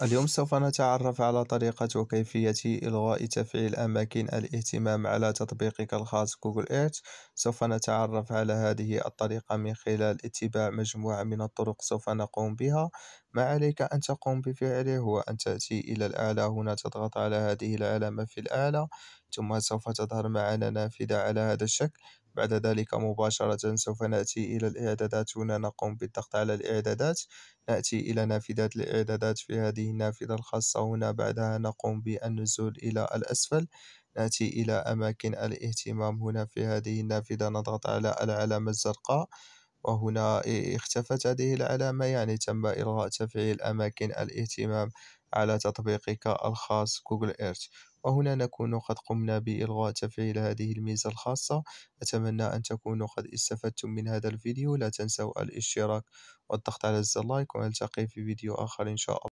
اليوم سوف نتعرف على طريقة وكيفية إلغاء تفعيل أماكن الاهتمام على تطبيقك الخاص جوجل إيرث. سوف نتعرف على هذه الطريقة من خلال اتباع مجموعة من الطرق سوف نقوم بها. ما عليك أن تقوم بفعله هو أن تأتي إلى الأعلى؟ هنا تضغط على هذه العلامة في الأعلى ثم سوف تظهر معنا نافذة على هذا الشكل. بعد ذلك مباشرة سوف نأتي إلى الإعدادات. هنا نقوم بالضغط على الإعدادات. نأتي إلى نافذة الإعدادات في هذه النافذة الخاصة. هنا بعدها نقوم بالنزول إلى الأسفل. نأتي إلى أماكن الاهتمام هنا في هذه النافذة. نضغط على العلامة الزرقاء وهنا اختفت هذه العلامة يعني تم إلغاء تفعيل أماكن الاهتمام على تطبيقك الخاص جوجل إيرث وهنا نكون قد قمنا بإلغاء تفعيل هذه الميزة الخاصة. أتمنى أن تكونوا قد استفدتم من هذا الفيديو. لا تنسوا الاشتراك والضغط على زر لايك ونلتقي في فيديو آخر إن شاء الله.